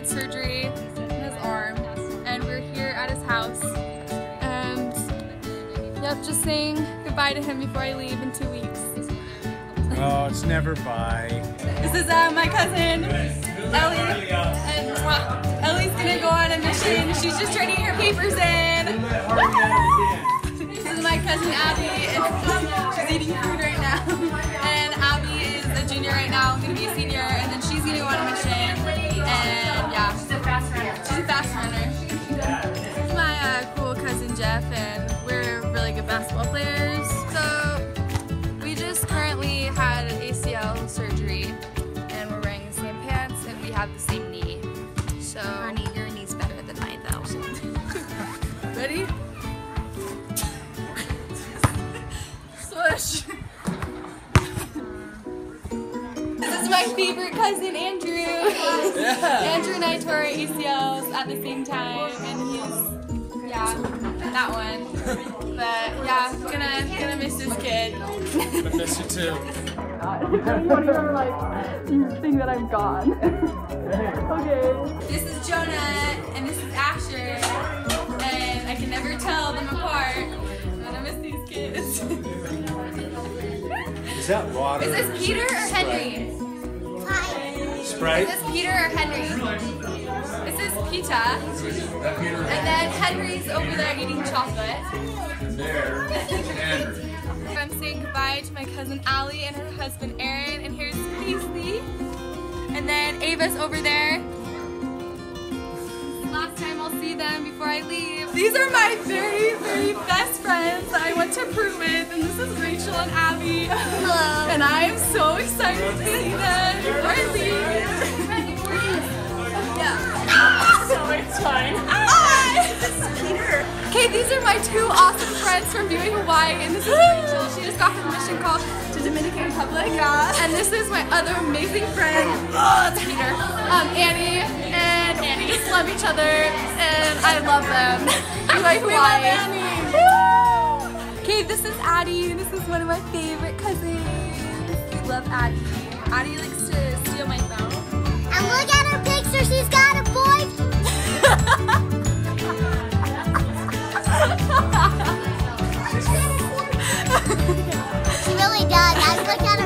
had surgery in his arm, and we're here at his house. And yep, just saying goodbye to him before I leave in two weeks. Oh, it's never bye. This is uh, my cousin Ellie, and uh, Ellie's gonna go on a mission. She's just turning her papers in. this is my cousin Abby, and she's eating food right basketball players. So we just currently had an ACL surgery, and we're wearing the same pants, and we have the same knee. So Her knee, your knee's better than mine though. ready? Swish. this is my favorite cousin Andrew. Yeah. Andrew and I tore our ACLs at the same time, and he's yeah, that one. Miss this kid. I miss you too. Anyone ever like think that I'm gone? okay. This is Jonah and this is Asher, and I can never tell them apart. I'm gonna miss these kids. Is that water? is this Peter or Henry? Sprite? Is this Peter or Henry? This is Pita, and then Henry's over there eating chocolate. And There, Andrew. Goodbye to my cousin Allie and her husband Aaron, and here's Paisley. And then Ava's over there. Last time I'll see them before I leave. These are my very, very best friends that I went to Peru with, and this is Rachel and Abby. Hello. And I am so excited to see them Peter. Okay, these are my two awesome friends from BYU Hawaii, and this is Rachel. She just got her mission call to Dominican Republic. Yeah. And this is my other amazing friend. Oh, it's Peter. Um, Annie and Annie. Just love each other, and I love them. BYU Hawaii. Woo! Okay, this is Addie. And this is one of my favorite cousins. We love Addie. Addie she really does. I look at